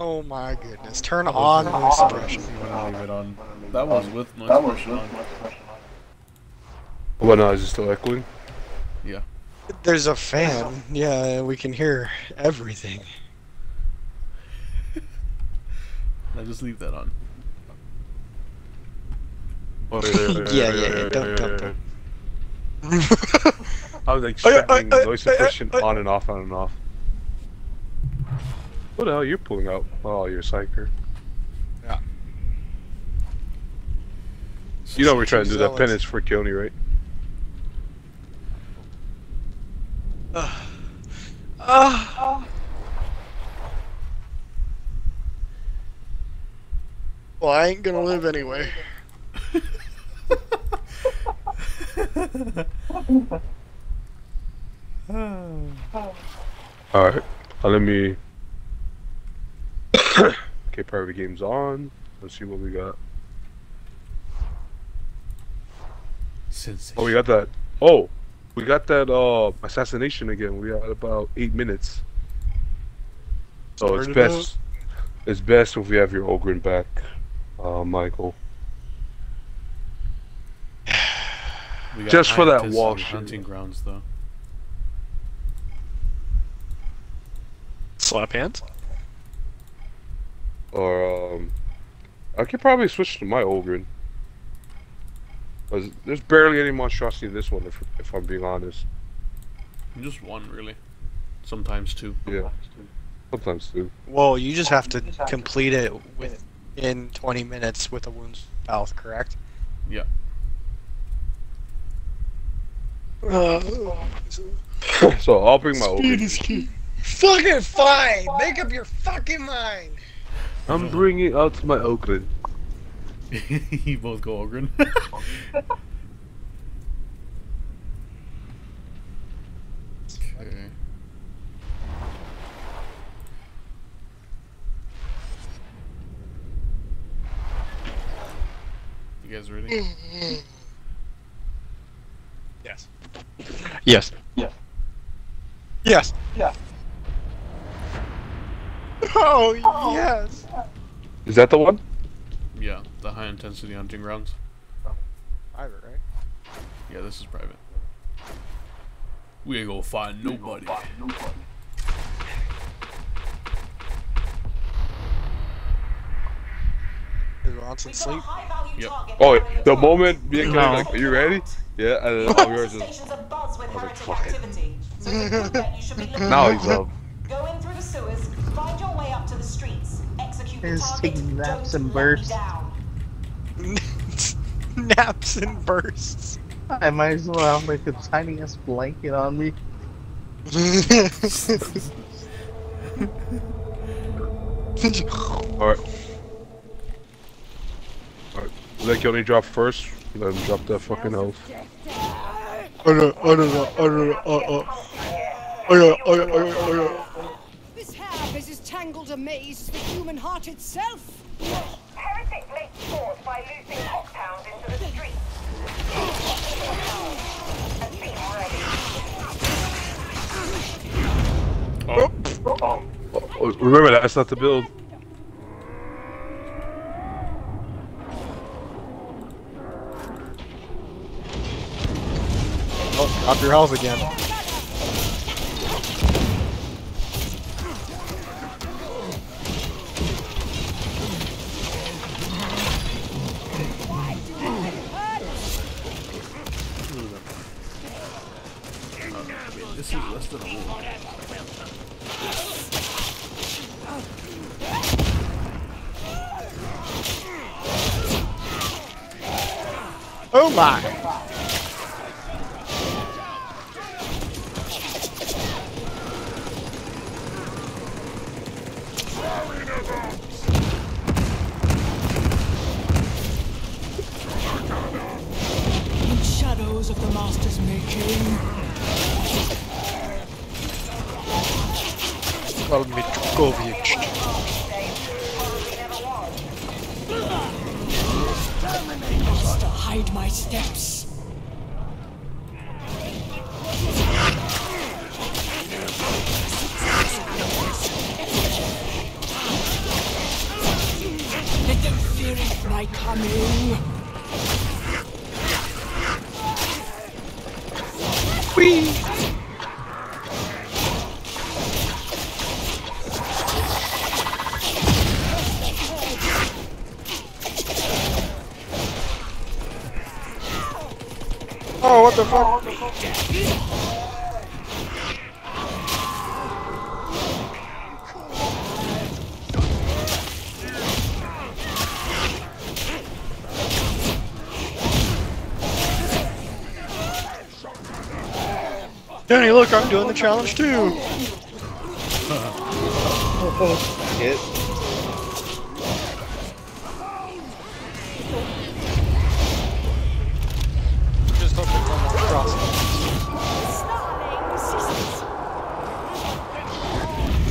Oh my goodness. Turn on noise suppression. You wanna leave it on? That was with noise suppression on. What now? Is it still echoing? Yeah. There's a fan. Yeah, we can hear everything. I just leave that on. Oh, Yeah, yeah, yeah, don't- don't- don't. I was like yeah, setting oh, noise suppression on and off, on and off. What the hell are you're pulling out? Oh, you're a psyker. Yeah. You know we're trying to do that Zealots. penance for Keone, right? Ah. Well, I ain't gonna live anyway. Alright, uh, let me. okay, private game's on. Let's see what we got. Sensation. Oh, we got that. Oh, we got that uh assassination again. We got about eight minutes. So it's Turn it best. It's best if we have your Ogryn back, uh, Michael. Just for that high-intensity wall hunting grounds though. Slap hands? Or um, I could probably switch to my Ogryn. 'Cause there's barely any monstrosity in this one, if if I'm being honest. Just one really. Sometimes two. Yeah. Sometimes two. Well, you just have to complete it within 20 minutes with a wounds mouth, correct? Yeah. Uh, so I'll bring my Ogryn. is key. Fucking fine! Make up your fucking mind! I'm bringing out my Ogryn. you both go Ogryn. okay. You guys ready? Yes. Yes. Yes. Yes. Yeah. Oh, yes! Is that the one? Yeah, the high intensity hunting grounds. Oh. Private, right? Yeah, this is private. We ain't gonna find nobody. Is Ronson sleep? Yep. Oh, the moment being and No. like, are you ready? Yeah, and then all yours is Stations are buzz with like, heretic fuck it. activity. So you think that you should be looking now he's up. Go in through the sewers, find your execute the He's target, taking naps and bursts. Naps and bursts. I might as well have like a tiny ass blanket on me. Alright. Alright. Let Kelly drop first. Let him drop that fucking health. Oh no, oh no, no, oh no, no, oh, oh. Oh no, oh no, oh no, oh no. Tangled a maze as the human heart itself. Heretic makes sport by loosing cocktails into the streets. And be ready. Oh, oh, remember, that's not the build. Oh, drop your health again. This is less than a wound. Oh my! In shadows of the master's making. velmi kověčný. Hide my steps. Let them fear my coming. Whee! The challenge too. Hit. Just hoping no more crossing.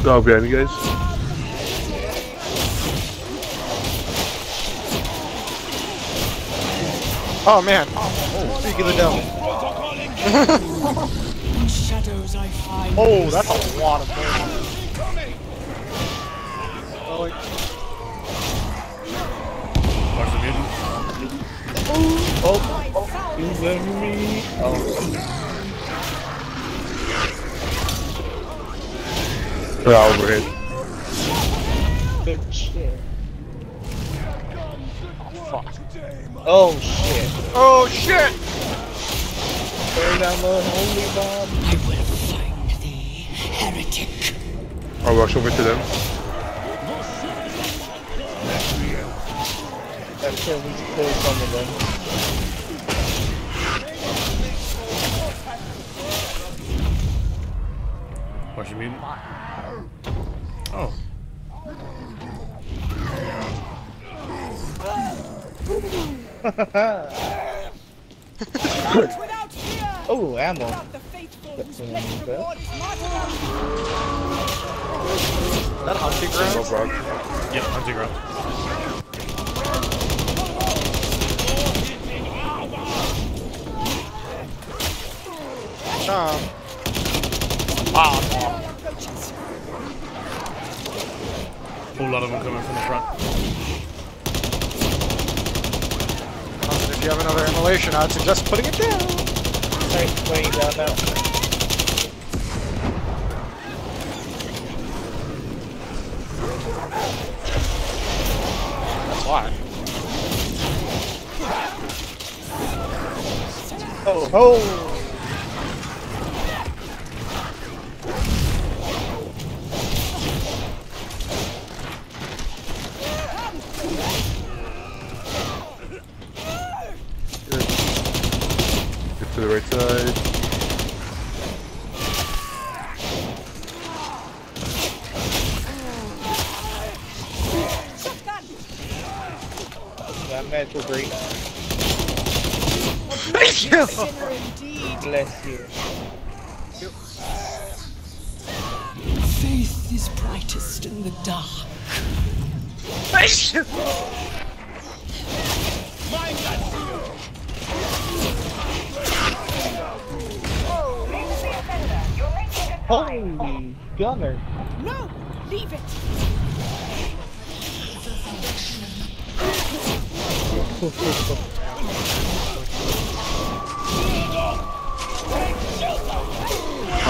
Dog behind you guys. Oh man. Oh, Speak of the devil. Oh, that's a lot of bullshit. Oh, wait. Watch the mutant. Oh, you let me. Oh, Yeah, overhead. good shit. Oh shit. Oh shit! Burn down the holy bomb. I'll rush over to them. That kill at least some of them. Watch the mutant. Oh. Oh, ammo. Not the faithful whose That's blessed a- reward is martyrdom. That hunting No ground? problem. Yep, hunting ground. Um. Ah, Approaches. Whole lot of them coming from the front. If you have another immolation, I'd suggest putting it down. Right, laying down now. That's Oh, oh. Leave it.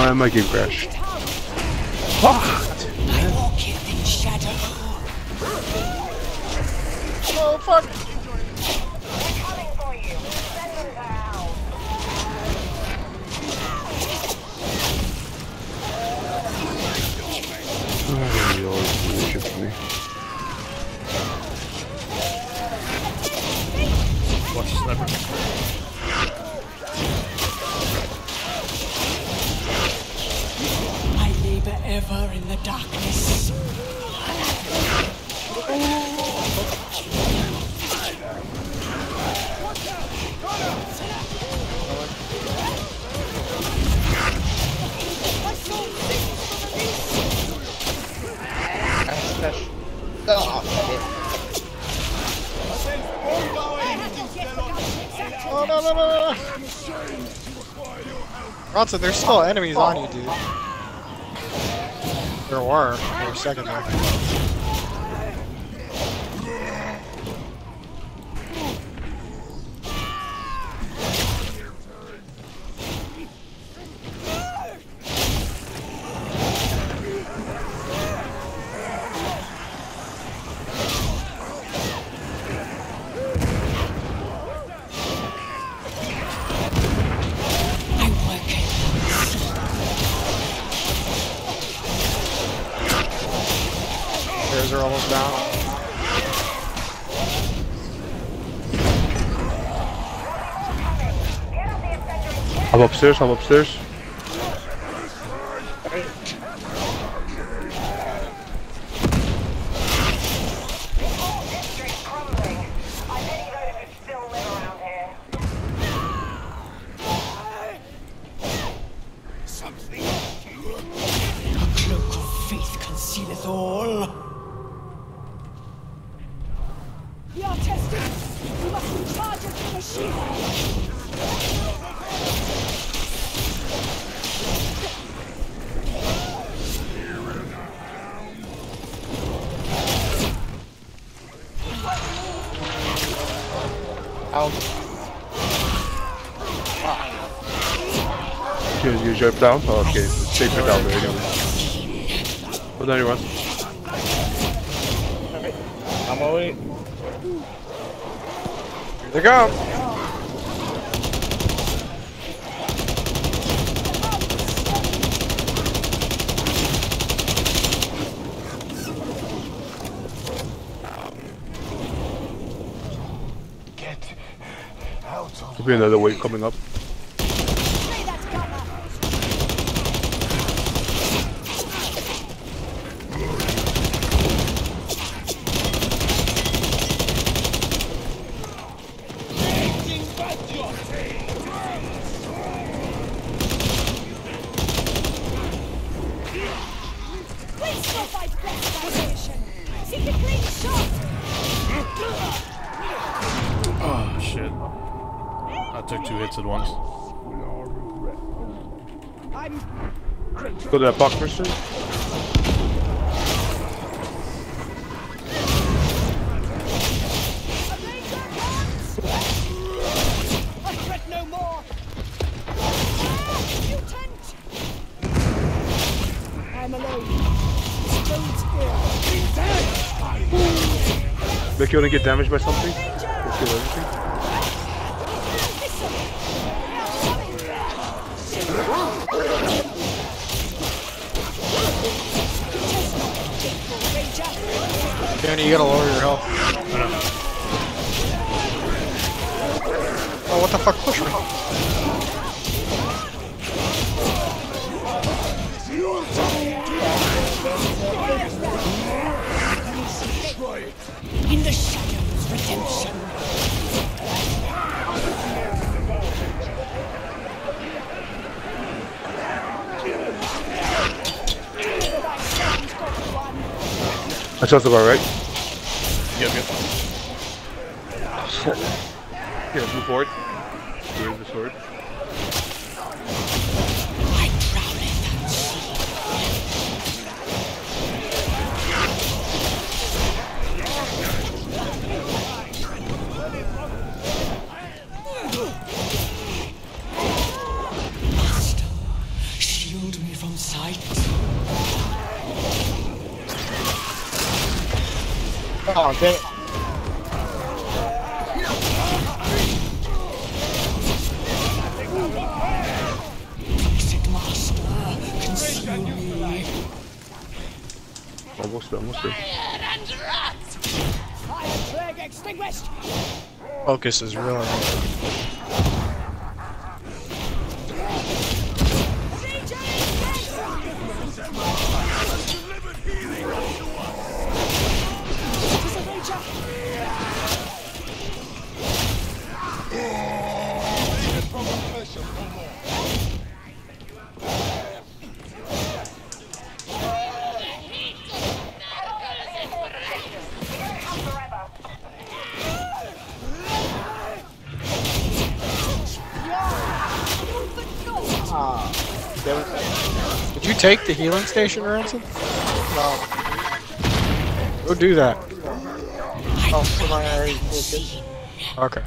Oh, my game crashed. Ronson, there's still enemies on you, dude. There were, for a second there. upstairs, I'm upstairs. answered once. Go to that box person. Make you want to get damaged by something? You gotta lower your health. Oh, what the fuck? Push me. In the shadows, redemption. That's also about right. here, Blue This is really Did you take the healing station, Ransom? No. Go do that. Oh. Okay.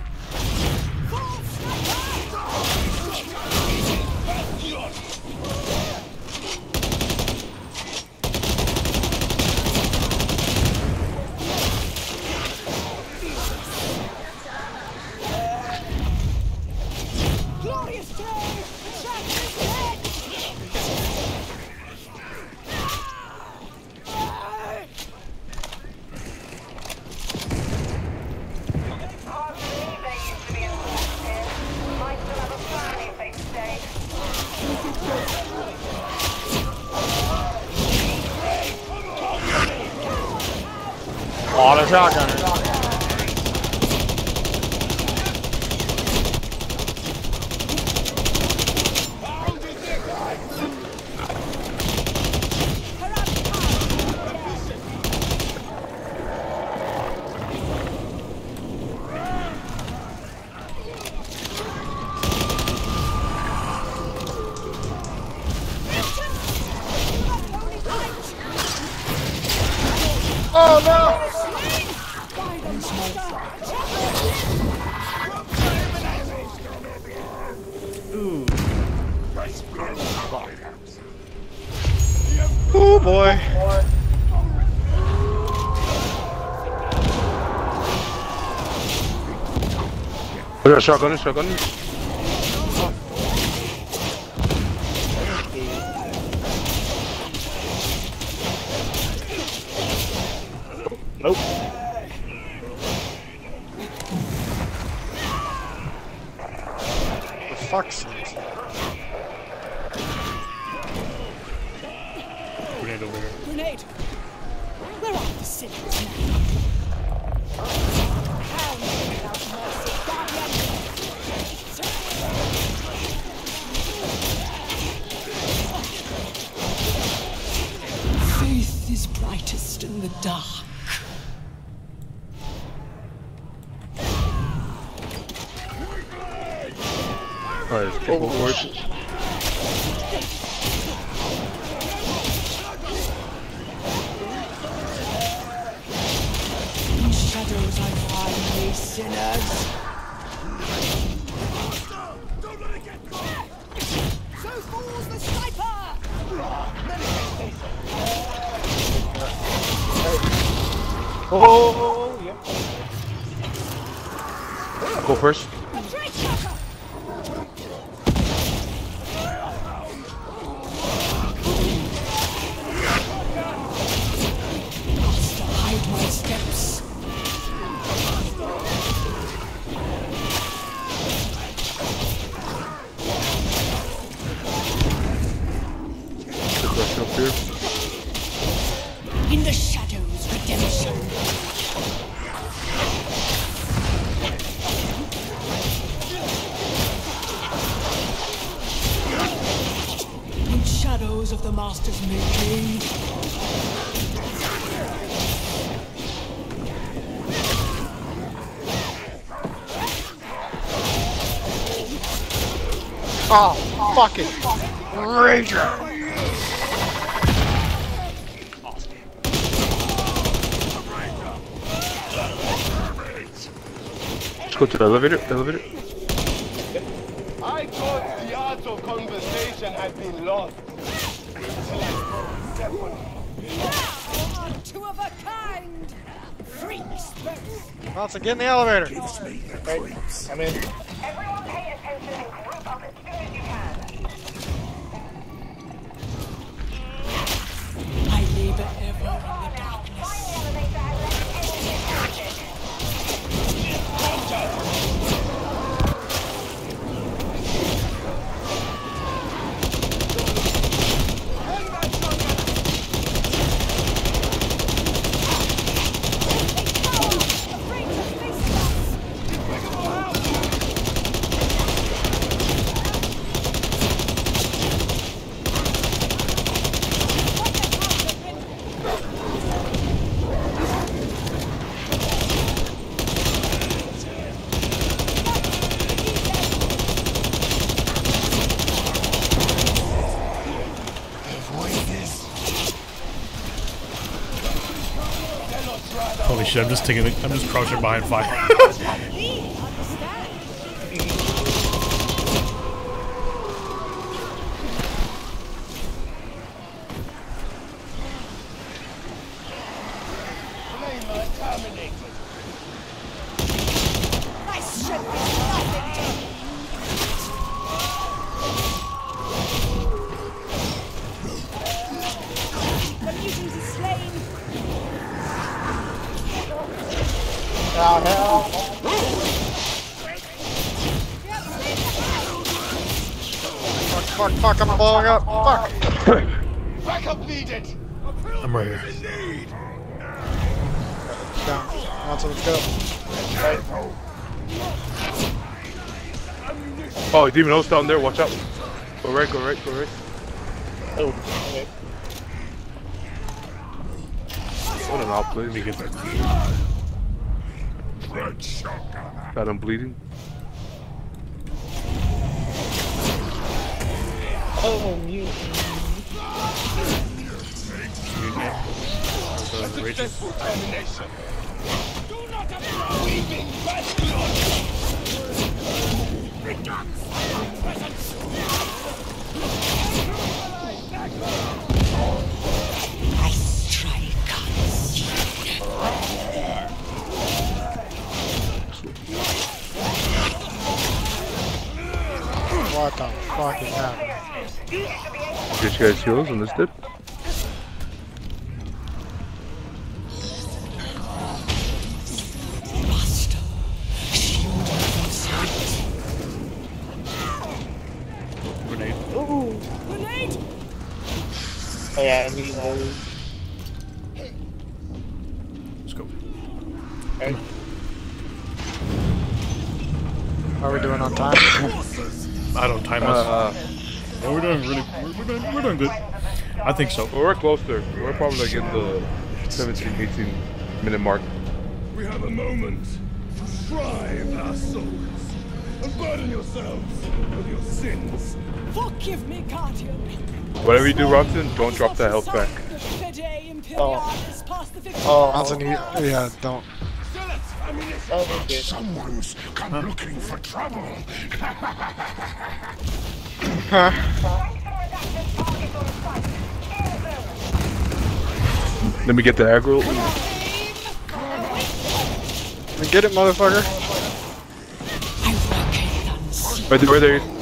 Shotgun, shotgun. Alright, let's go. In shadows I find ye sinners. So falls the sniper! Oh, yeah. Go first. Oh, fucking Ranger. Let's go to the elevator. Elevator. I thought the art of conversation had been lost. Two of a kind. Freaks both. Bronson, get in the elevator. I'm in. Shit, I'm just taking the, I'm just crouching behind fire. Oh, demon host down there. Watch out. Go right. Go right. Go right. Oh, okay. What an outplay. Let me get that. Got him bleeding. Oh, mute. Successful termination. Get you and this did. I think so. well, we're close there. We're probably like in the 17, 18 minute mark. We have a moment. Strive our souls and burden yourselves with your sins. Forgive me, Guardian. Whatever you do, Ronson, don't drop that health back. The Oh. past the victory. Oh, Johnson, you, yeah, don't. oh, okay. Someone's come looking for trouble. Let me get the aggro. Get it, motherfucker. I work unseen. Right there, right there.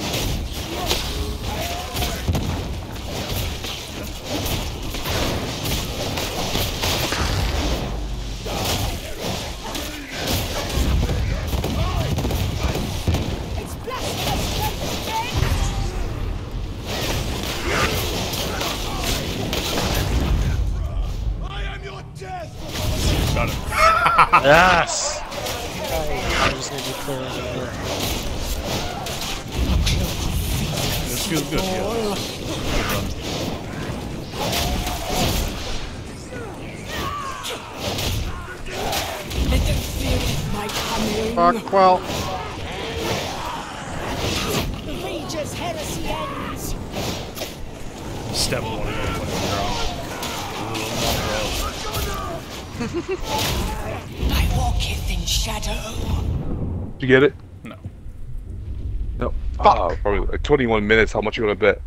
21 minutes. How much you gonna bet?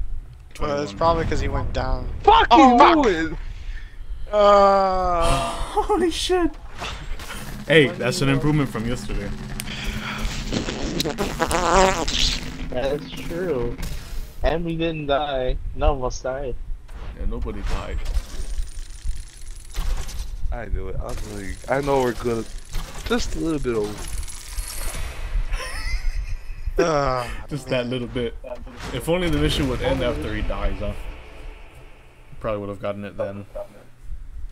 Well, it's probably because he went down. Fuck Oh, fuck. you! Uh, Holy shit. Hey, that's an improvement from yesterday. That's true. And we didn't die. None of us died. Yeah, nobody died. I knew it. I was like, I know we're good. Just a little bit over. Uh, Just that little bit. If only the mission would end after he dies, huh? Probably would have gotten it then.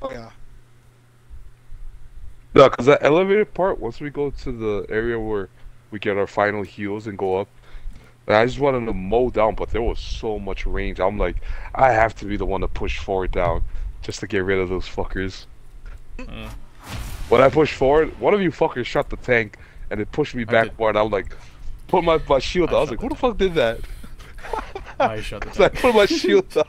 yeah. No, because that elevator part, once we go to the area where we get our final heals and go up, I just wanted to mow down, but there was so much range. I'm like, I have to be the one to push forward down just to get rid of those fuckers. Mm. When I pushed forward, one of you fuckers shot the tank and it pushed me I back did. I'm like, put my, my shield I down. I was like, who the the fuck did that? I shot the So I tank. put my shield down.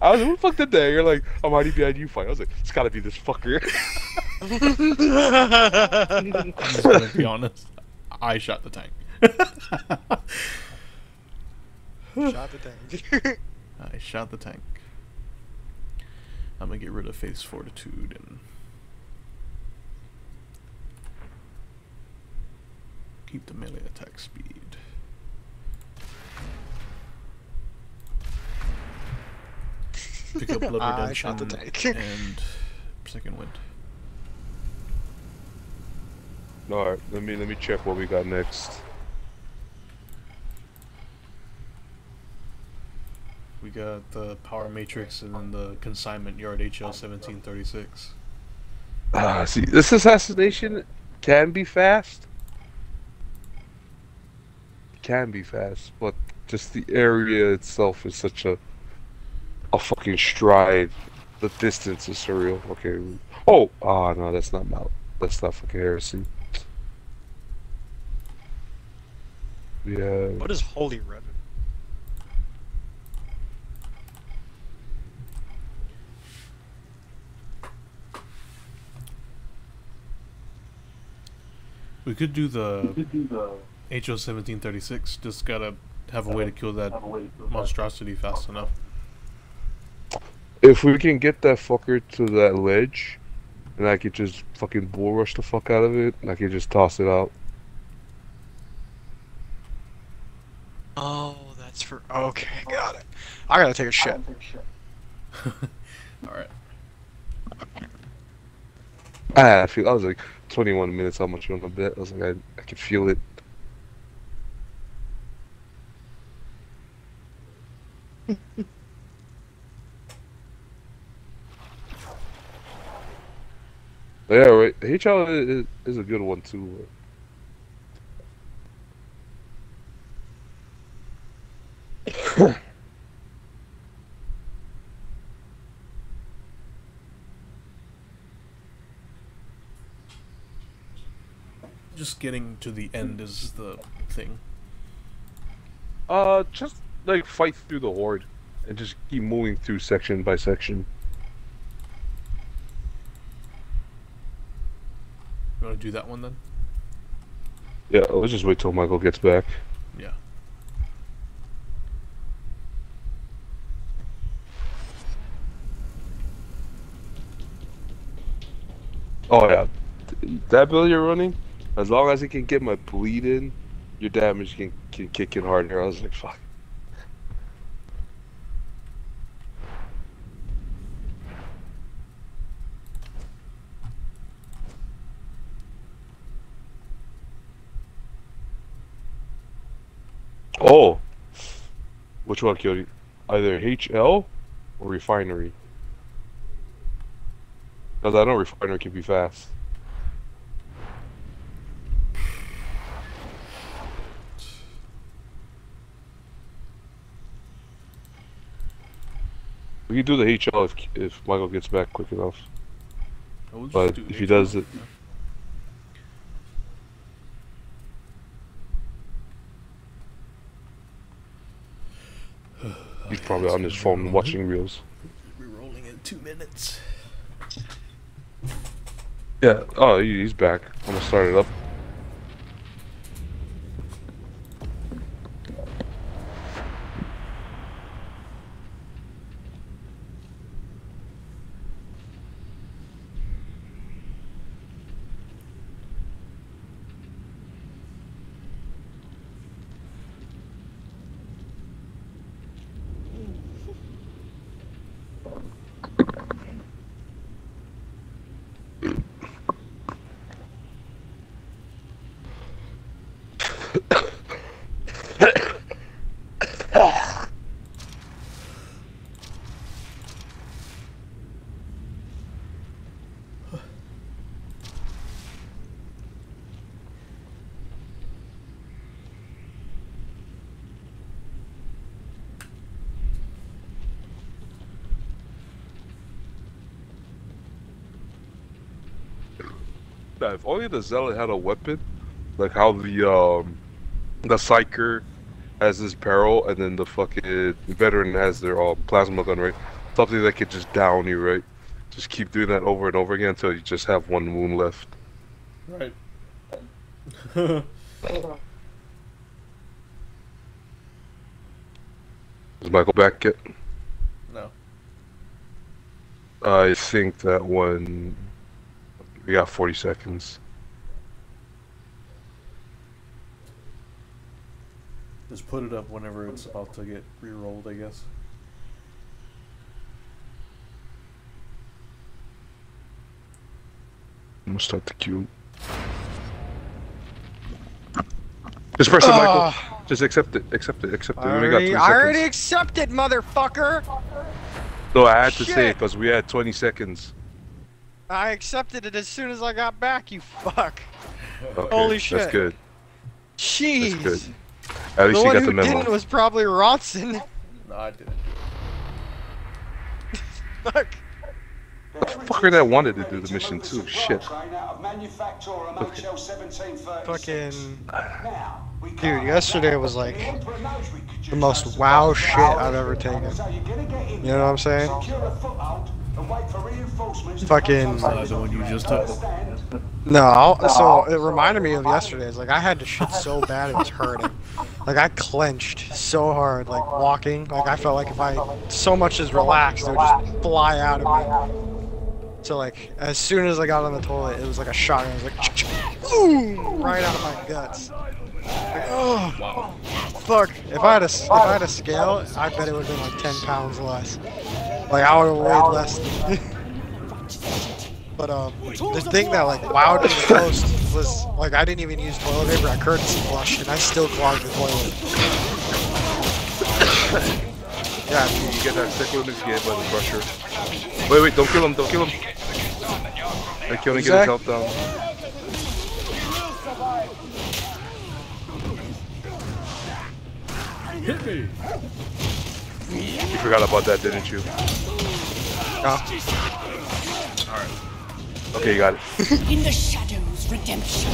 I was like, who the fuck did that? You're like, I'm already behind you fight. I was like, it's gotta be this fucker. I'm just gonna be honest. I shot the tank. Shot the tank. I shot the tank. I'm gonna get rid of face Fortitude and keep the melee attack speed. Pick up Blood I Redemption shot the tank. and Second Wind. Alright, let me let me check what we got next. We got the Power Matrix and then the Consignment Yard HL 1736. Ah, see, this assassination, can be fast. Can be fast, but just the area itself is such a a fucking stride. The distance is surreal. Okay. Oh, ah, no, that's not Mount. That's not fucking heresy. Yeah. What is Holy Reddit? We could do the HO seventeen thirty six. Just gotta have a way to kill that monstrosity fast enough. If we can get that fucker to that ledge, and I could just fucking bull rush the fuck out of it, and I could just toss it out. Oh, that's for. Okay, got it. I gotta take a shit. All right. Ah, I feel. I was like 21 minutes. How much you want to bet? I was like, I, I could feel it. yeah, right. HL is, is a good one too. Just getting to the end is the thing. Uh, just like fight through the horde, and just keep moving through section by section. Want to do that one then? Yeah, let's just wait till Michael gets back. Yeah. Oh yeah, that build you're running, as long as it can get my bleed in, your damage can, can kick in harder. I was like, fuck. Oh, which one you? Either HL or refinery. Because I know refinery can be fast. We can do the HL if if Michael gets back quick enough. But if he does it- He's probably on his phone watching reels. We're rolling in two minutes. Yeah. Oh, he's back. I'm gonna start it up. Yeah, if only the zealot had a weapon, like how the um the psyker has his peril, and then the fucking veteran has their um, plasma gun, right? Something that could just down you, right? Just keep doing that over and over again until you just have one wound left. Right. Is Michael back yet? no. I think that one. We got 40 seconds. Just put it up whenever it's about to get re-rolled, I guess. I'm gonna start the queue. Just press it, Michael. Ah. Just accept it. Accept it. Accept it. I We only got already, three I already accepted, motherfucker. No, I had to say it because we had 20 seconds. I accepted it as soon as I got back. You fuck. Okay, Holy shit. That's good. Jeez. That's good. At least the you one got who the memo. didn't was probably Ronson. No, I didn't. Fuck. The fucker that wanted to do the mission too. Shit. Fucking. Dude, yesterday was like the most wow shit I've ever taken. You know what I'm saying? Fucking. Uh, the one you just took. No, so it reminded me of yesterday's. Like I had to shit so bad it was hurting. Like I clenched so hard, like walking. Like I felt like if I so much as relaxed, it would just fly out of me. So like as soon as I got on the toilet, it was like a shotgun. It was like boom, right out of my guts. Like, oh, fuck! If I had a if I had a scale, I bet it would have been like ten pounds less. Like I would have weighed less. But um, the thing that like wowed me the most was like I didn't even use toilet paper. I courtesy flushed and I still clogged the toilet. Yeah, you, you get that sick limits, you get by the brusher. Wait, wait, don't kill him, don't kill him. I can only get his health down. Hit me! You forgot about that, didn't you? No. Okay, you got it. In the shadows, redemption.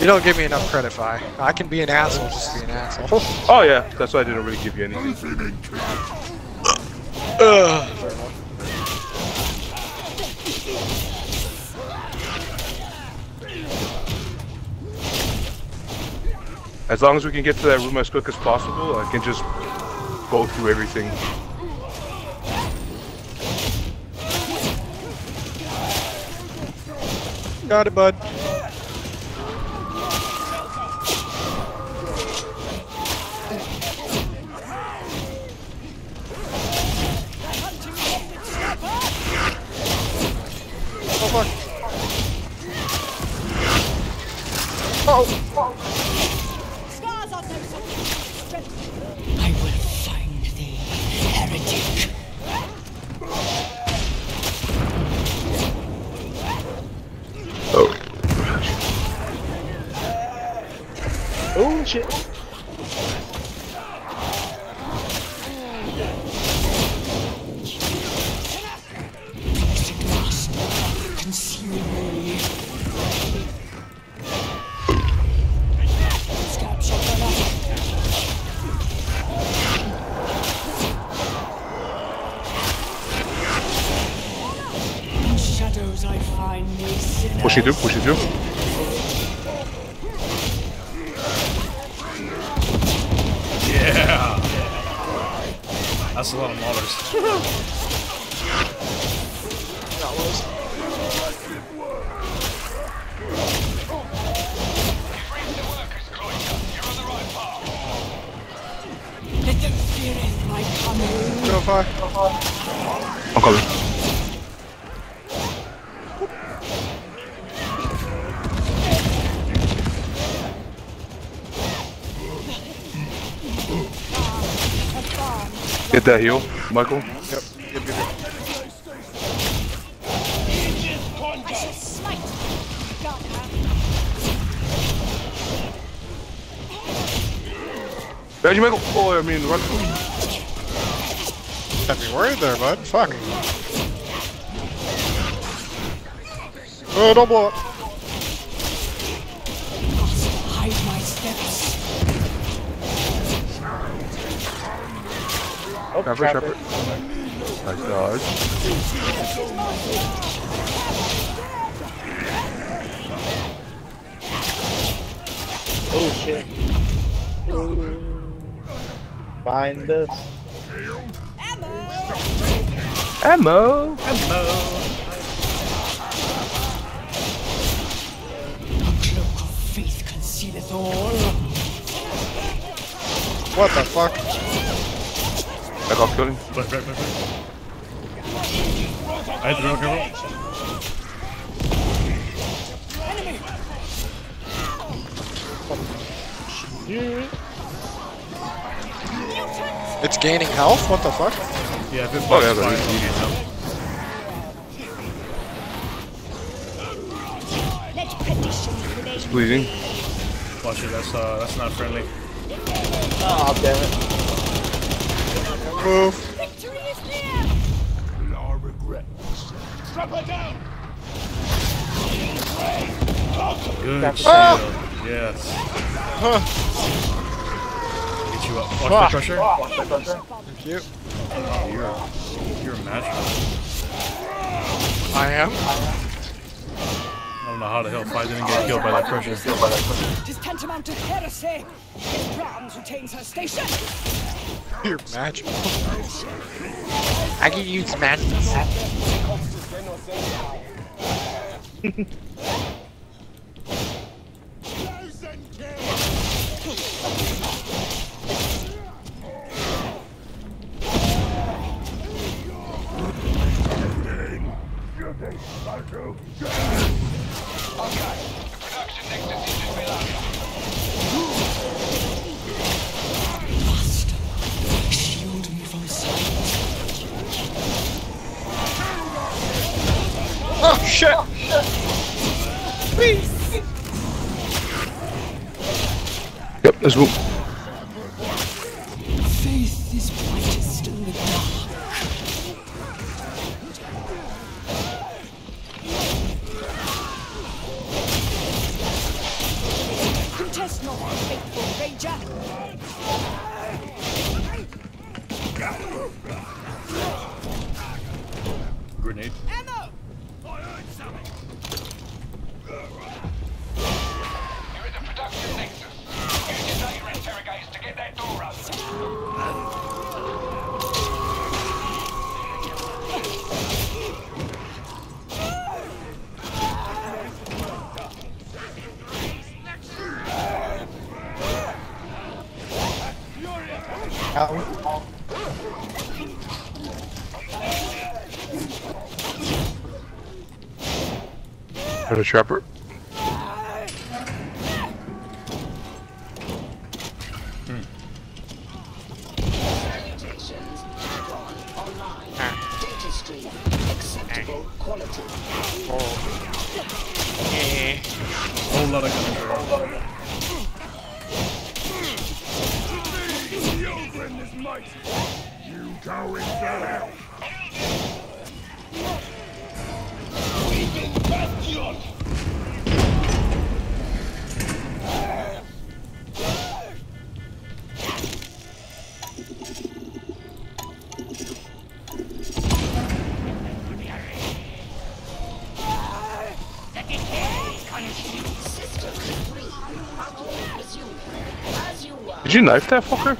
You don't give me enough credit, Fi. I can be an asshole just to be an asshole. Oh yeah, that's why I didn't really give you anything. Ugh. As long as we can get to that room as quick as possible, I can just go through everything. Got it, bud. Sinners. Push it through, push it that heal, Michael. Yep. Yep, yep, yep. Behind you, Michael. Oh, I mean, run. Got me worried there, bud. Fuck. Oh, don't blow up. Oh, Trapper, trapper. trapper. Nice dodge. Oh shit. Find us. Ammo. Cloak of faith concealeth all. What the fuck? Back off, killing. Back, back, back, back. I had to go, careful. It's gaining health? What the fuck? Yeah, if it Oh, yeah, bugs but it's you easy. know. Get. Bleeding. Watch it. That's uh, that's not friendly. Oh, damn it. Move. Victory is near. No regret. Strap her down! Good That's- shield. Ah! Yes. Huh. Get you up. Watch Ah. the crusher. Thank you. You're you're a match. I am. I don't know how the hell Fi didn't get killed by that crusher. It is tantamount to heresy. If Brahms retains her station, You're magical. I can use magic. Yep, let's Got knife that fucker?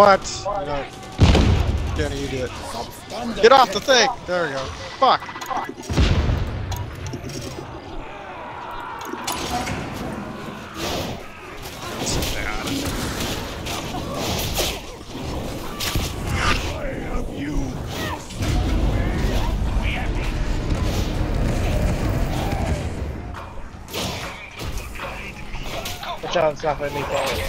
What? No. Kenny, you do it. Get off the thing! There we go. Fuck. Watch out, it's not letting me follow.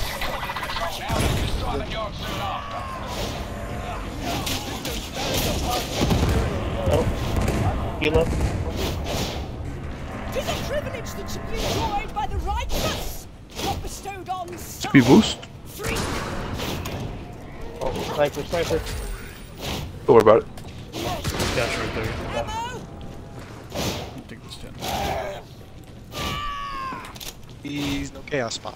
HP boost? Oh, sniper, sniper. Don't worry about it. Dash right there. Take this 10. He's no chaos bomb.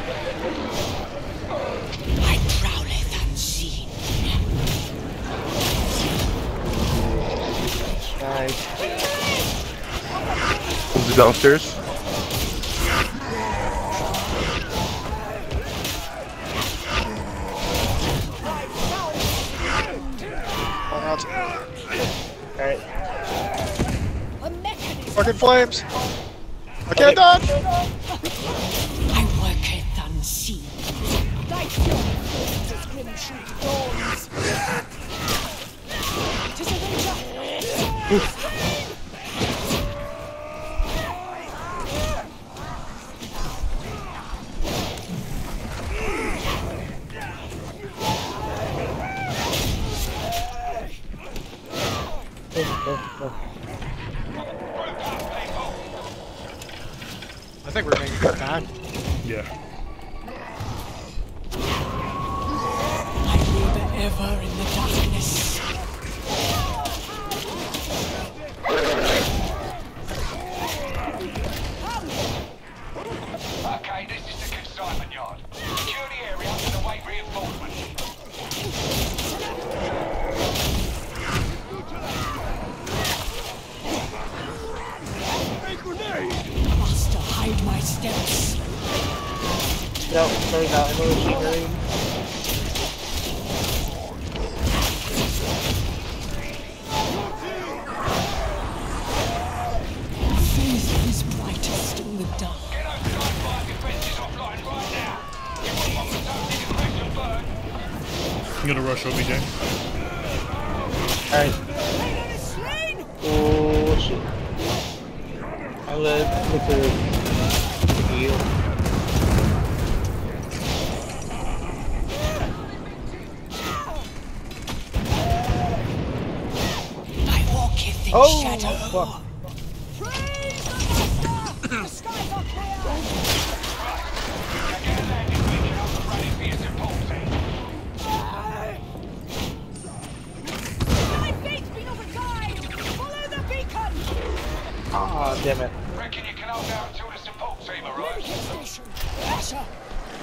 downstairs. Alright. Fucking flames! I can't dodge!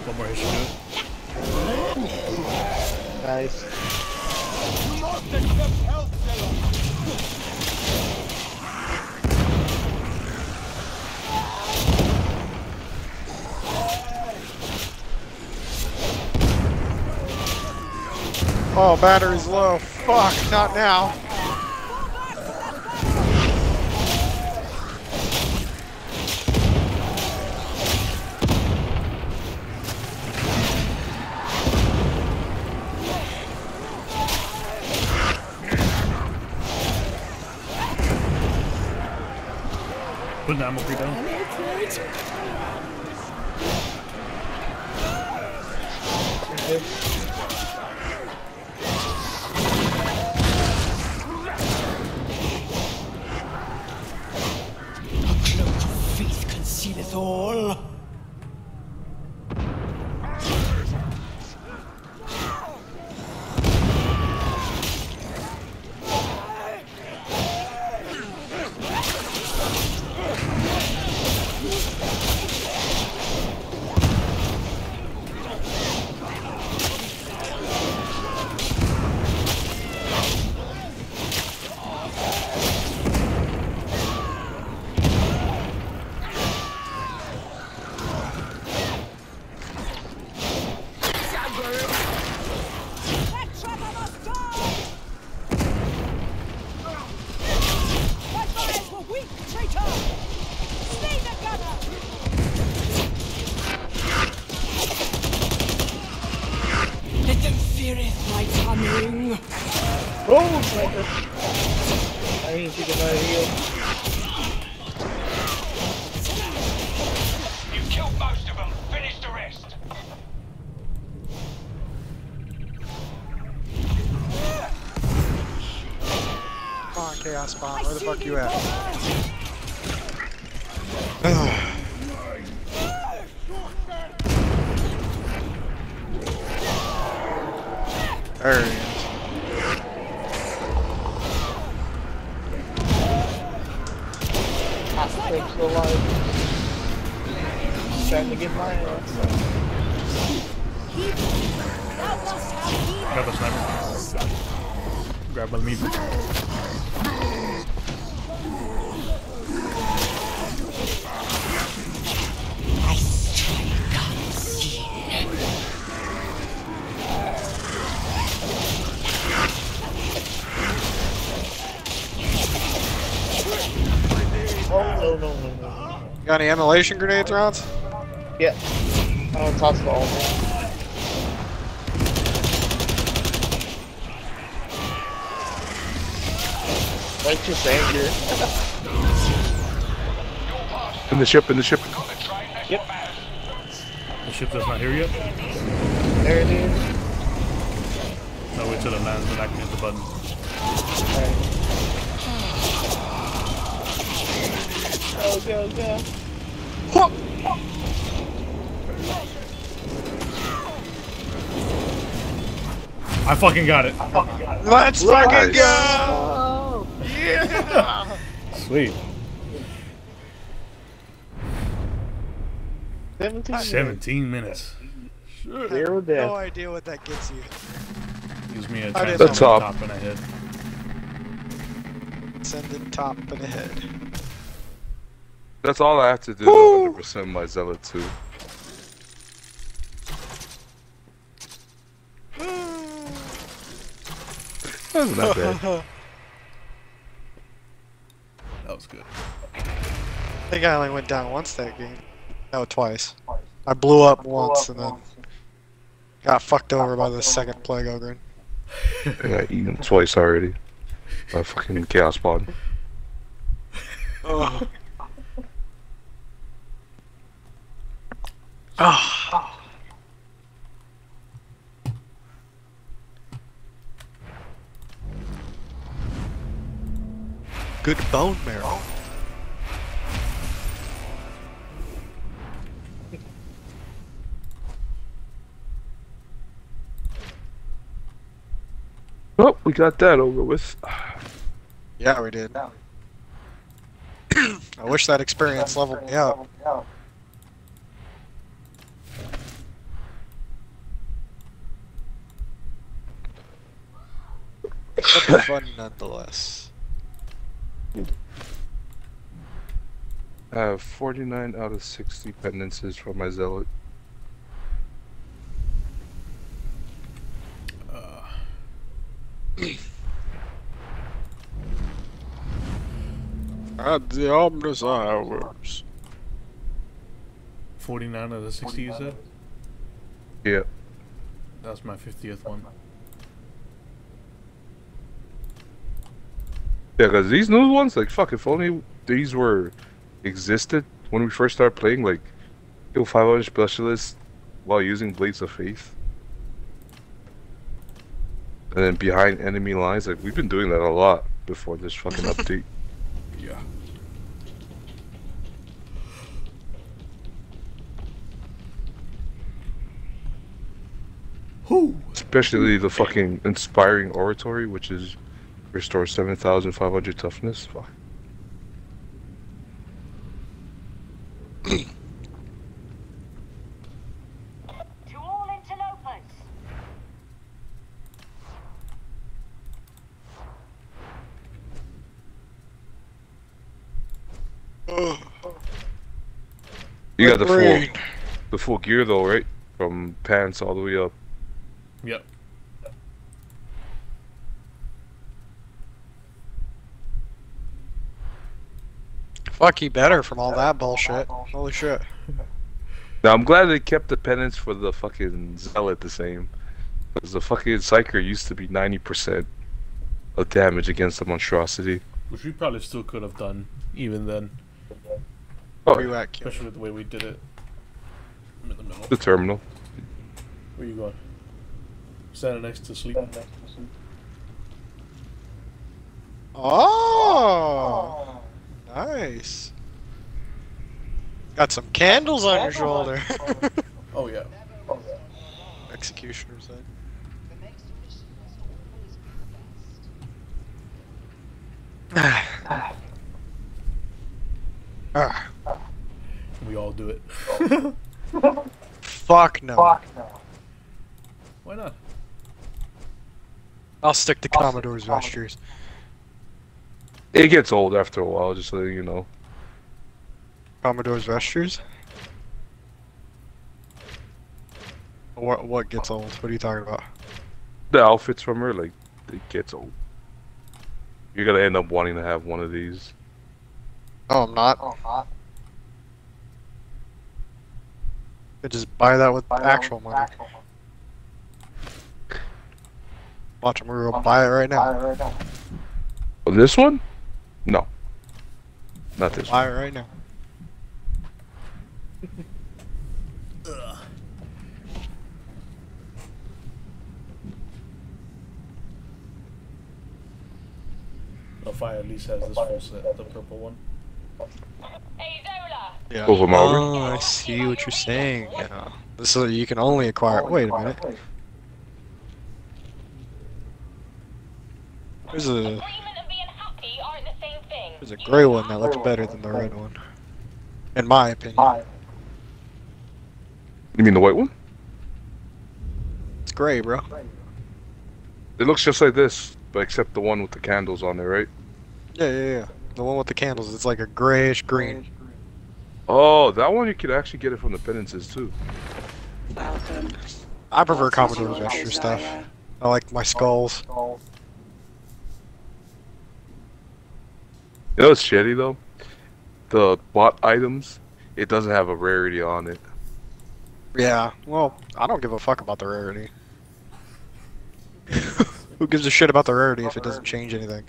One more hit. Nice. Oh, battery's low. Fuck, not now. Put an free down. Fuck you at? There he is. Thanks for life. Trying to get my ass. Thou must have heed. Grab the sniper. Grab my meat. No, no, no, no, no. Got any emulation grenades rounds? Yeah. I'll toss the altar. Righteous anger. In the ship, in the ship. Yep. The ship that's not here yet? There it is. No, wait till it lands and I can hit the button. Go, go, go. I fucking got it. Let's fucking Nice. go! Sweet. 17 minutes. 17 minutes. Zero No idea what that gets you. Gives me a I didn't transform That's all. top and a head. Send it top and ahead. That's all I have to do Woo! to 100% my Zealot 2. That's not bad. That was good. I think I only went down once that game. No, twice. I blew up once and then got fucked over by the second plague ogre. I got eaten twice already. By fucking Chaos Spawn. Oh. Ah. Good bone marrow. Oh, we got that over with. Yeah, we did. I wish that experience leveled me up. But fun nonetheless. I have 49 out of 60 penances for my Zealot. Uh, At the omnibus hours. 49 out of the 60 you said? Yeah. That's my 50th one. Yeah, because these new ones, like, fuck, if only these were existed when we first started playing, like, kill 500 specialists while using Blades of Faith. And then behind enemy lines, like, we've been doing that a lot before this fucking update. Yeah. Whoo! Especially the fucking inspiring oratory, which is restore 7,500 toughness. Fuck. To all interlopers. You got the full, the full gear though, right? From pants all the way up. Yep. Fuck, he better from all that bullshit. Holy shit. Now I'm glad they kept the penance for the fucking zealot the same. Because the fucking Psyker used to be 90% of damage against the monstrosity. Which we probably still could have done even then, Oh, Where you at, especially with the way we did it. I'm in the middle. the terminal. Where you going? Standing next to sleep. Oh, nice. Got some candles on your shoulder. Oh yeah. Executioner's head. Ah, We all do it. fuck no. Fuck no. Why not? I'll stick to Commodore's vestures. It gets old after a while, just so you know. Commodore's vestures? What what gets old? What are you talking about? The outfits from her, like, it gets old. You're gonna end up wanting to have one of these. Oh, I'm not. i Could just buy that with actual money. Watch, I'm gonna go buy it right now. Oh, this one? No. Not this one. Right now. If fire at least has this full set, the purple one. Hey, Zola! Yeah. Over Oh, I see what you're saying. Yeah. This is you can only acquire. Wait a minute. There's a there's a gray one that looks better than the red one, in my opinion. You mean the white one? It's gray, bro. It looks just like this, but except the one with the candles on there, right? Yeah, yeah, yeah. The one with the candles. It's like a grayish green. Oh, that one you could actually get it from the penances too. I prefer Commodore's vesture stuff. I like my skulls. You know what's shitty though? The bot items, it doesn't have a rarity on it. Yeah. Well, I don't give a fuck about the rarity. Who gives a shit about the rarity if it doesn't change anything?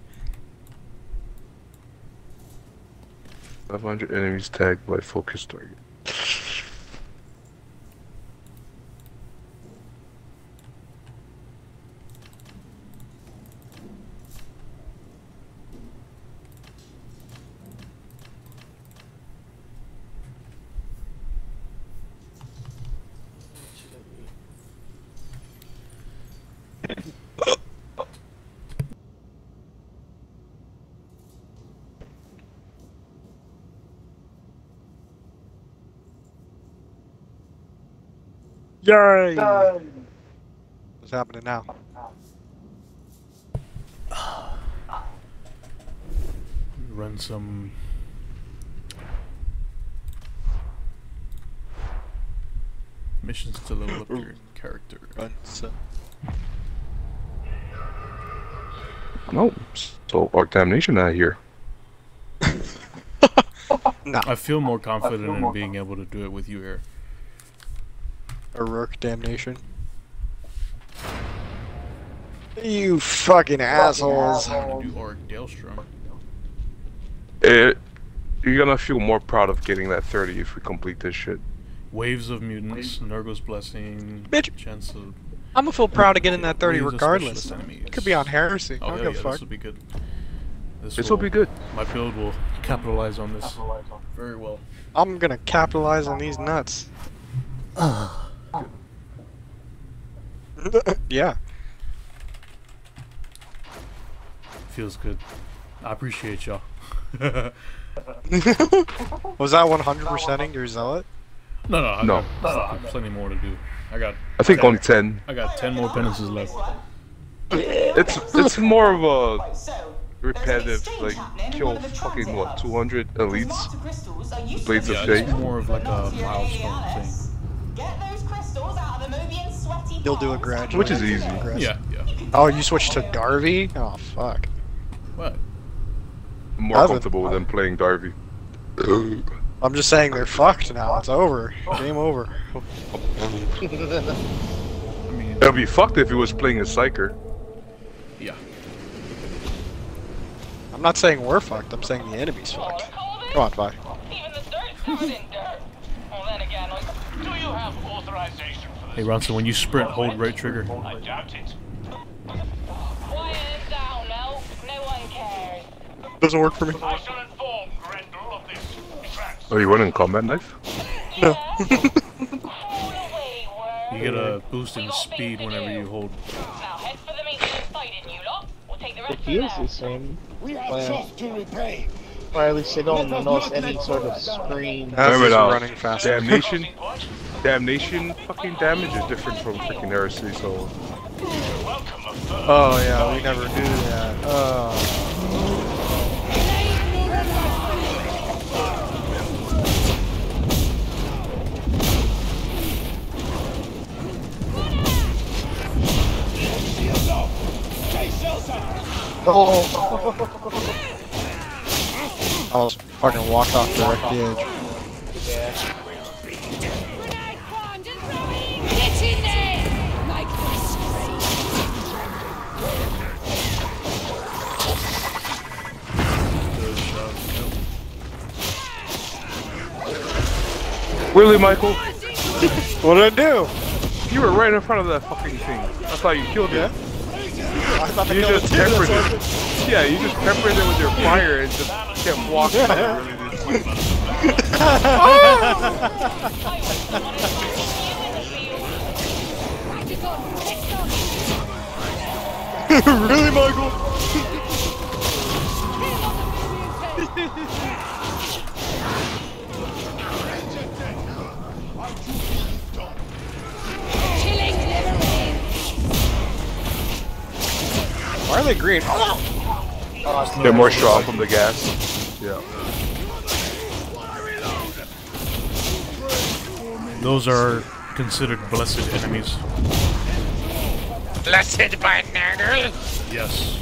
500 enemies tagged by focus target. Yay! What's happening now? Run some. Missions to level up your character. So, No, so Auric Damnation out here. no. I feel more confident in being able to do it with you here. Auric damnation. You fucking assholes. To do Auric Maelstrom. It, you're gonna feel more proud of getting that 30 if we complete this shit. Waves of mutants, Nurgle's blessing, Bitch. chance of I'm gonna feel proud of getting that 30 waves of regardless. specialist. It could be on heresy. I Oh don't hell give yeah, a fuck. this will be good. This, This will be good. My build will capitalize on this very well. I'm gonna capitalize on these nuts. yeah. Feels good. I appreciate y'all. Was that 100%ing your zealot? No, no, I No. got fucking plenty more to do. I got. I think only 10. I got ten more penances left. It's it's more of a repetitive, like kill fucking what 200 elites. Blades of Yeah, Fate. it's more of like a milestone thing. Get those crystals out of the Mobian sweaty You'll do a palms. graduate. Which is easy. Yeah, yeah. Oh, you switched to Darby? Oh, fuck. What? more Other- comfortable than playing Darby. I'm just saying they're fucked now. It's over. Game over. I mean, It'll be fucked if he was playing a psyker. yeah. I'm not saying we're fucked. I'm saying the enemy's fucked. Come on, Vi. Even the dirt's covered in dirt. Well, then again, like, do you have authorization for Hey, Ronson, when you sprint, hold right trigger. I doubt it. Quiet down now. No one cares. Doesn't work for me. I shall inform Grendyl of this trans. Oh, you running combat knife? No. You get a boost in speed whenever you hold. Now head for the maintenance fighting, you lot. We'll take the It rest from feels the same. We have Well. trust to repay. Or at least they don't notice any sort of screen. As Remember is now, running faster. Damnation, damnation, fucking damage is different from freaking heresy. So Welcome of birth. Oh yeah, we never do that. Oh. Oh, I was fucking walked off direct the edge. Really, Michael, What did I do? you were right in front of that fucking thing. I thought you killed it. I thought You just peppered that's it. Yeah, you just peppered it with your fire and just kept walking. I just got pissed off! I- really, Michael? Why are they green? They're more straw from the gas. Yeah. Those are considered blessed enemies. Blessed by Nurgle. Yes.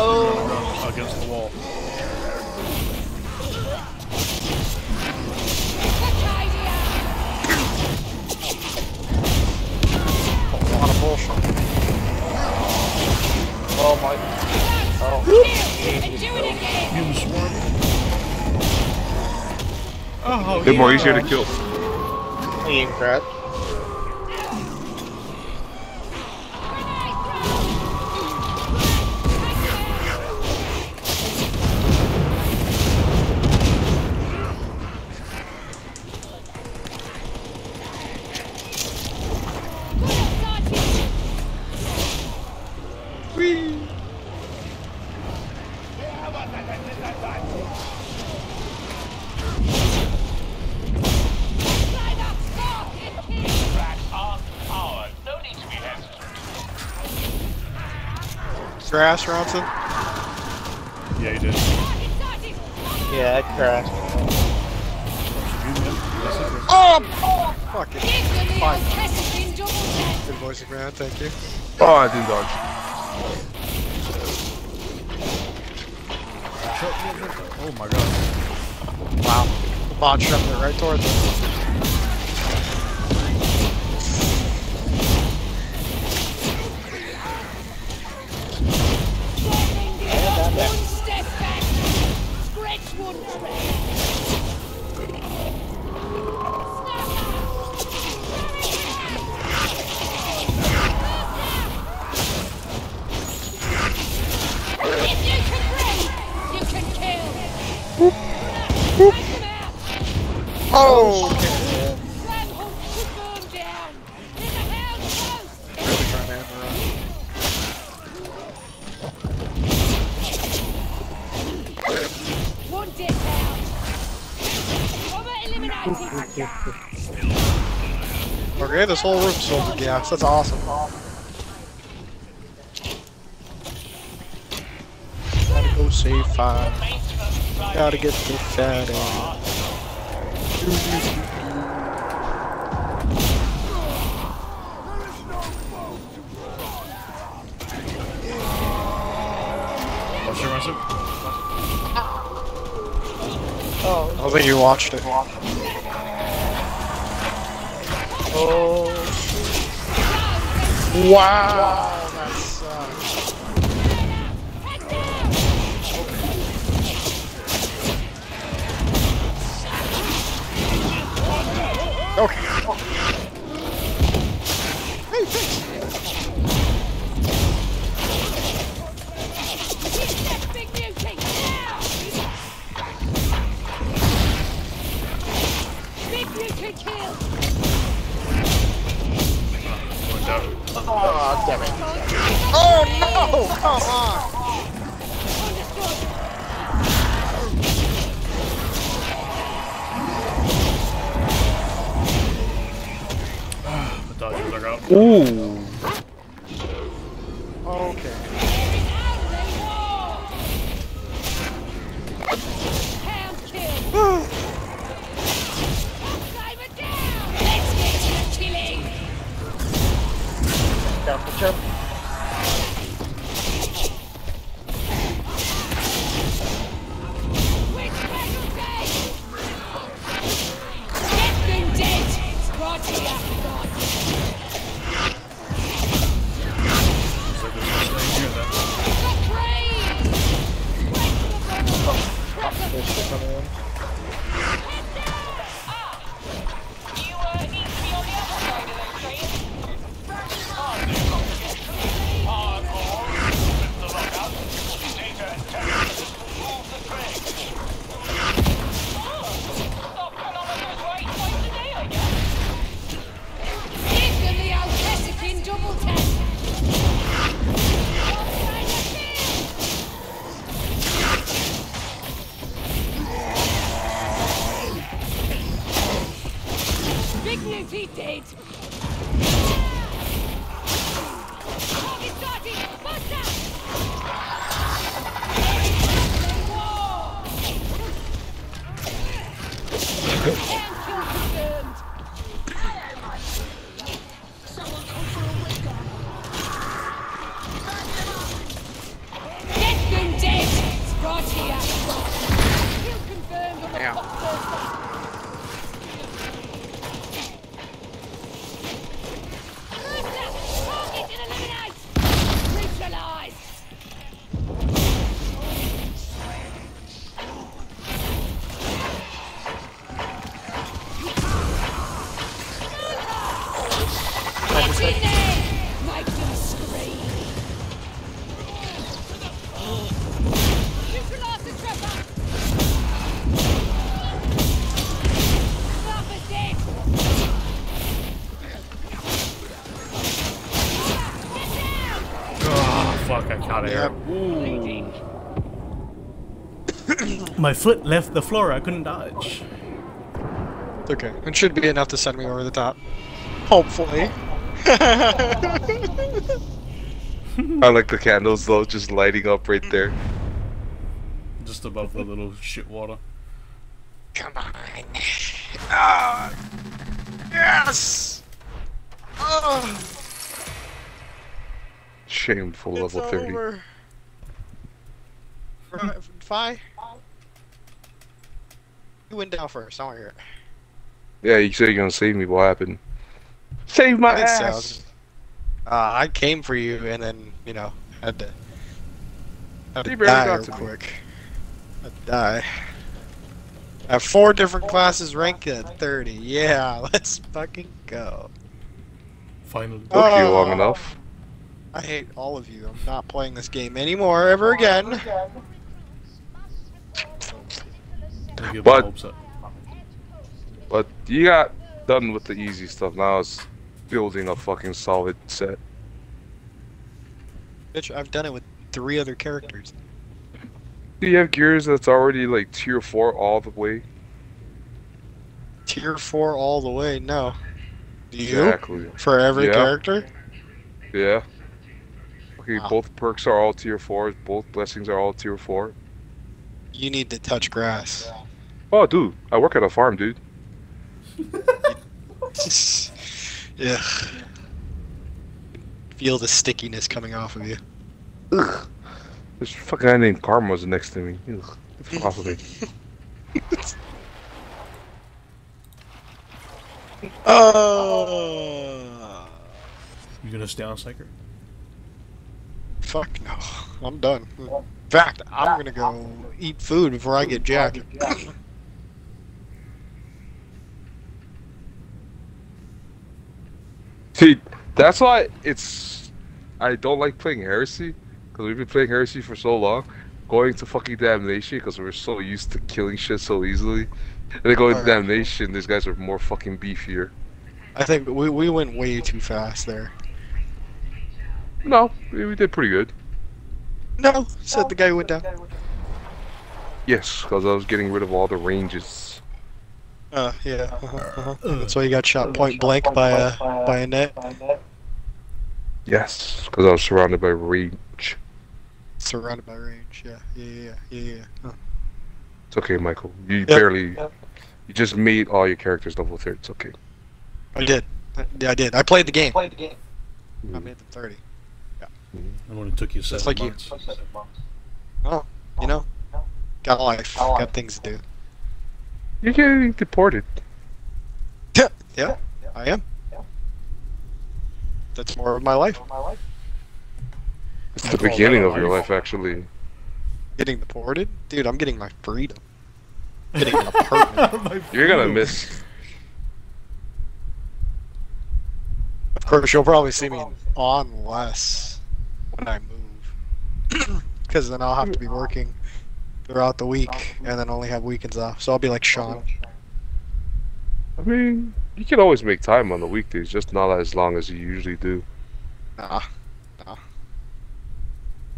Oh. against the wall. A lot of bullshit. oh my. Oh. And do it again! You swarm. Oh, They're more easier to kill. Ain't crap. Grass, Ronson? Yeah, he did. Yeah, it crashed. Oh! Fucking Give them the old Kesselkin double tap! good voice, man. Thank you. Oh, I didn't dodge. Oh my god. Wow. The bot shoved it right towards us. this whole room's filled with gas. That's awesome. Gotta go save five. Gotta get the fat out. Oh, I don't think you watched it. Wow, Get in! Make them scream! Neutralize the trapper! Stop it dead! Oh, fuck, I caught it. Yep. My foot left the floor, I couldn't dodge. Okay. It should be enough to send me over the top. Hopefully. I like the candles though, just lighting up right there. Just above the little shit water. Come on. Ah. yes! Oh, Shameful it's level 30. over. Fi- Fi? You went down first, I want to hear it. Yeah, you said you're gonna save me. What happened? Save my I didn't say I ass. was- Uh, I came for you and then, you know, had to, had to die real to me. quick. Had to die. I have four different classes ranked at 30. Yeah, let's fucking go. Finally. Took you Oh. long enough. I hate all of you. I'm not playing this game anymore ever again. But- my hopes up. But you got done with the easy stuff. Now it's building a fucking solid set. Bitch, I've done it with three other characters. Do you have gears that's already like tier four all the way? Tier 4 all the way, no. Do you? Exactly. For every Yeah. character? Yeah. Okay, Wow. both perks are all tier four. Both blessings are all tier four. You need to touch grass. Oh, dude, I work at a farm, dude. Yeah. Feel the stickiness coming off of you. Ugh. This fucking guy named Karma was next to me. Ugh. Fuck off of me. oh. You gonna stay on Psyker? Fuck no. I'm done. In fact, I'm gonna go eat food before I get jacked. See, that's why it's. I don't like playing Heresy because we've been playing Heresy for so long. Going to fucking Damnation because we're so used to killing shit so easily. And then going to. Damnation, these guys are more fucking beefier. I think we, we went way too fast there. No, we, we did pretty good. No, said the guy who went down. Yes, because I was getting rid of all the ranges. Uh, yeah. Uh-huh, uh-huh. That's why you got shot point blank by a by a net. Yes, because I was surrounded by range. Surrounded by range. Yeah, yeah, yeah, yeah, yeah. Huh. It's okay, Michael. You barely. You just made all your characters level 30. It's okay. I did. Yeah, I did. I played the game. I Mm. made them 30. Yeah, It only took you seven like you. months. Oh, you know, got life, got things to do. You're getting deported. Yeah, yeah, I am. Yeah. That's more of my life. It's the call beginning of your life. life, actually. Getting deported, dude. I'm getting my freedom. Getting an apartment. You're gonna miss. Of course, you'll probably see me on less when I move, because then I'll have to be working throughout the week and then only have weekends off. So I'll be like Sean. I mean, you can always make time on the weekdays, just not as long as you usually do. Nah.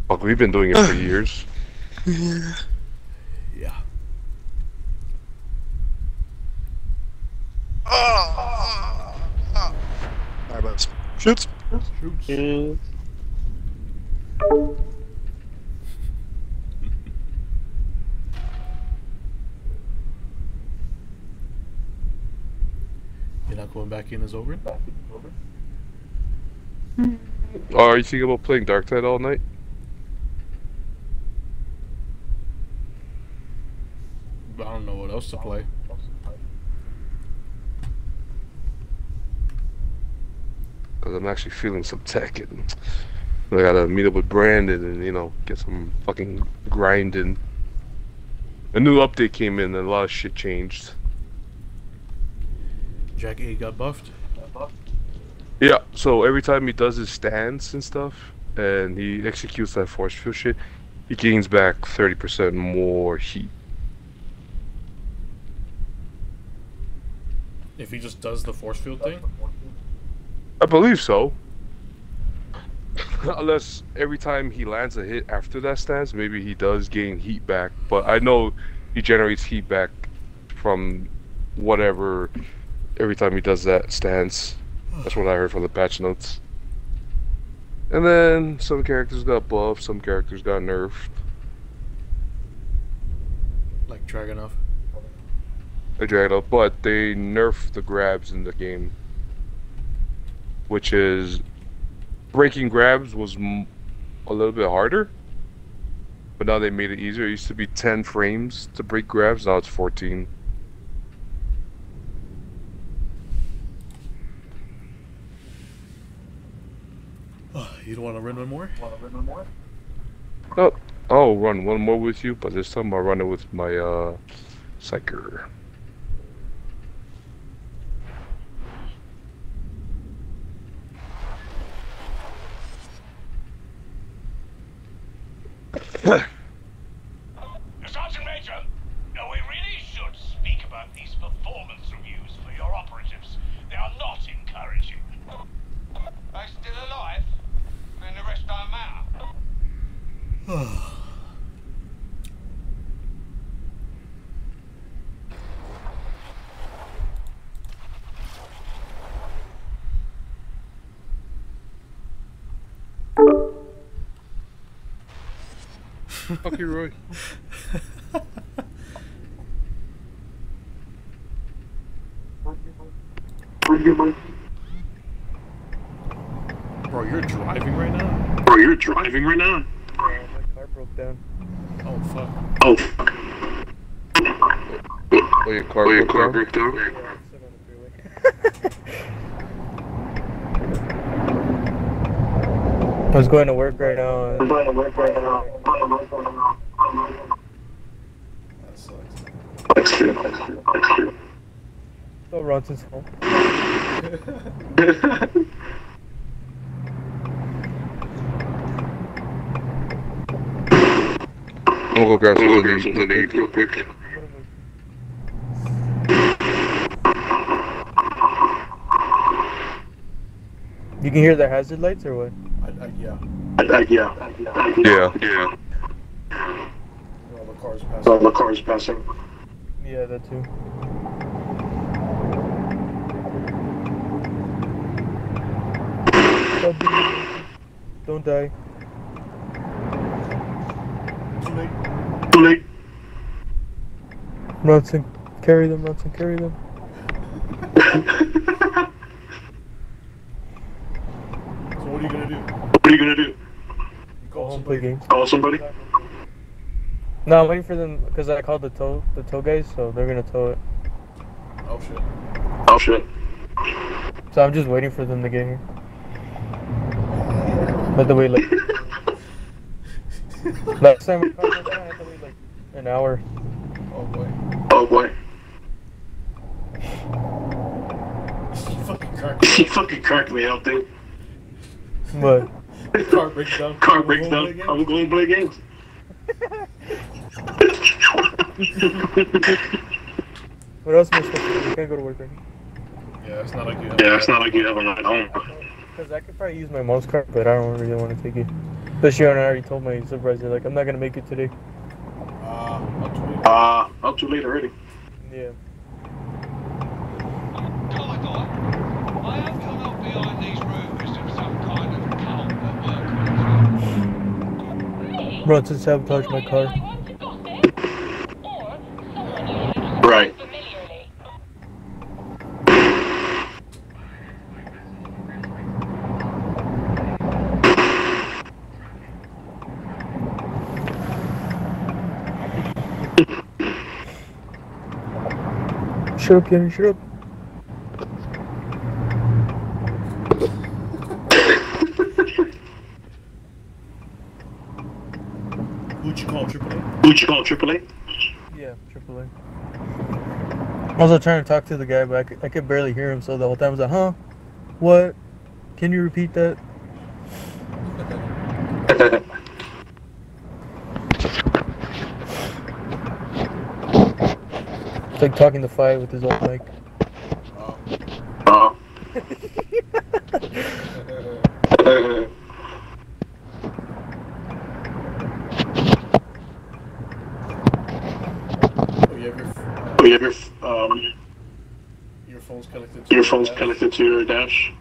Fuck, we've been doing it for years. Yeah. Yeah. Alright, boys. Shoots. Shoots. Dude. You're not going back in as over? Mm-hmm. Oh, are you thinking about playing Darktide all night? I don't know what else to play. Because I'm actually feeling some tech and I gotta meet up with Brandon and, you know, get some fucking grinding. A new update came in and a lot of shit changed. Jack-8 got buffed. Yeah, so every time he does his stance and stuff, and he executes that force field shit, he gains back 30% more heat. If he just does the force field thing, I believe so. Unless every time he lands a hit after that stance, maybe he does gain heat back. But I know he generates heat back from whatever every time he does that stance. That's what I heard from the patch notes. And then some characters got buffed, some characters got nerfed. like Dragunov. They dragged up, but they nerfed the grabs in the game, which is breaking grabs was m- a little bit harder, but now they made it easier. It used to be 10 frames to break grabs, now it's 14. You don't want to run one more? Want to run one more? Oh, I'll run one more with you, but this time I'll run it with my uh, psyker. Sergeant Major, uh, we really should speak about these performance reviews for your operatives. They are not encouraging. They still alive? Then the rest don't matter. Fuck you, Roy. Bro, you're driving right now? Bro, you're driving right now? broke down. Oh fuck. Oh fuck. Oh, your car, oh, your broke down? Broke down? I was going to work right now. I'm going to work right now. That sucks. That's true. That's true. That's true. So Ronson's home. I'm gonna go grab I'm gonna something grab to eat. something to eat real quick. You can hear the hazard lights or what? I, I, yeah. I, I, yeah. Yeah. Yeah. All the cars passing. All the cars passing. Yeah, that too. Don't die. Too late. Too late. Ronson, carry them. Ronson, carry them. So what are you gonna do? What are you gonna do? You call home, play somebody? games. Call somebody? No, I'm waiting for them because I called the tow the tow guys, so they're gonna tow it. Oh shit. Oh shit. So I'm just waiting for them to get here. By the way, like last time we called them, I had to wait like an hour. Oh boy. Oh boy. You fucking cracked He me fucking cracked me out, dude. But up. Car breaks down. Car We're breaks down. I'm going to play games. what else am I supposed to do? I can't go to work right now. Yeah, it's not like you have. Yeah, it's not like you have a night home. Cause I could probably use my mom's car, but I don't really want to take it. Especially when I already told my supervisor like I'm not gonna make it today. Ah, not too late. Uh, up too late already. Yeah. Commodore, I have come up behind these rumours of some kind of cult at work. Bronson sabotaged my car. Right. Familiarly. Shut up, Kenny. Shut up. Who'd you call AAA? Who'd you call AAA? Yeah, AAA. I was trying to talk to the guy, but I could, I could barely hear him, so the whole time I was like, huh? What? Can you repeat that? It's like talking to Five with his old mic. Oh, you have your uh, Oh, you have your um, earphones connected. To earphones your dash? connected to your dash.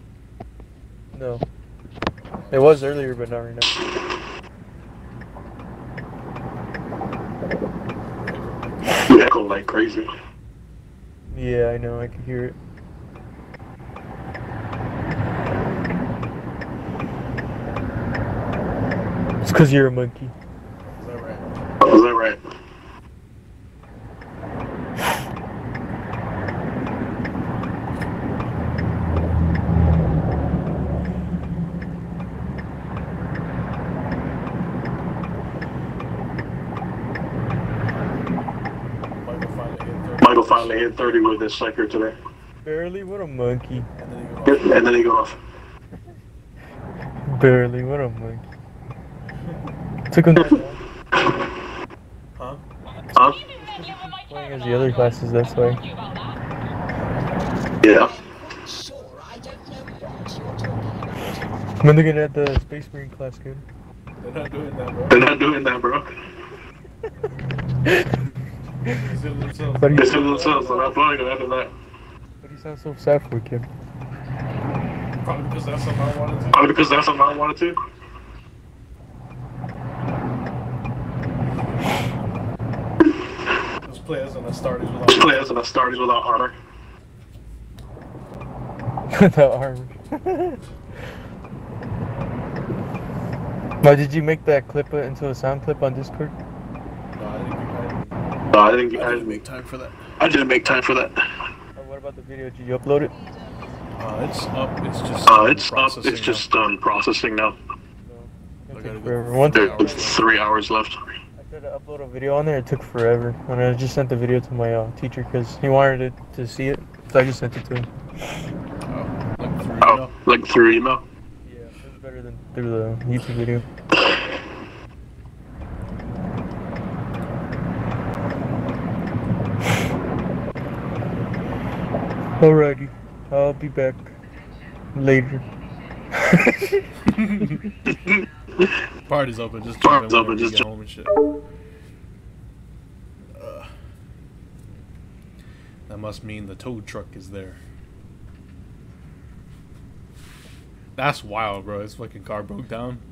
No. It was earlier, but not right now. You echo like crazy. Yeah, I know. I can hear it. It's because you're a monkey. Is that right? Oh, is that right? Michael finally hit 30. Michael finally hit 30 with his psyker today. Barely, what a monkey. And then he goes, And then he goes off. Barely, what a monkey. Took him that long. huh? Huh? Playing as the other classes, that's why. Yeah. When they're gonna add the Space Marine class, good. They're not doing that, bro. They're not doing that, bro. Themselves. But They said themselves, that's why gonna have that. but you sound so sad for Kim. Probably because that's something I wanted to. Probably because that's something I wanted to. Let's play as an Astartes Just without. play as an Astartes without armor. Without armor. Why did you make that clip into a sound clip on Discord? No, I didn't, I, I didn't. I I, make time for that. I didn't make time for that. Or what about the video? Did you upload it? Uh, it's up. It's just. Uh, it's up. processing It's just done processing now. No. I took gotta forever. go. There's three hours left. tried to upload a video on there, it took forever. And I just sent the video to my uh, teacher because he wanted it to see it. So I just sent it to him. Oh, like through Oh, email? like through email. Yeah, it was better than through the YouTube video. Alrighty, I'll be back later. Party's open. Just Party's open, just get home and shit. Ugh. that must mean the tow truck is there. That's wild, bro. His fucking car broke down.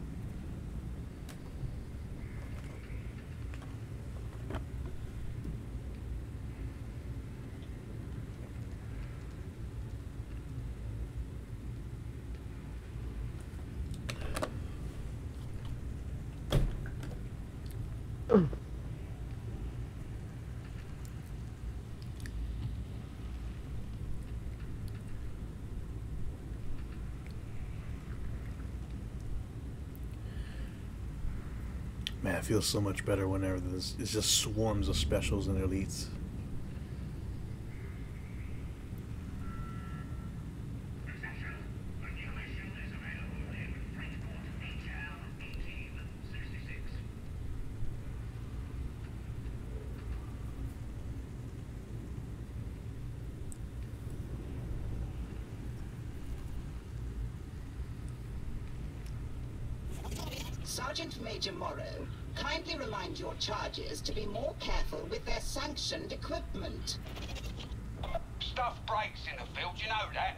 Man, it feels so much better whenever there's it's just swarms of specials and elites. To be more careful with their sanctioned equipment. Stuff breaks in the field, you know that.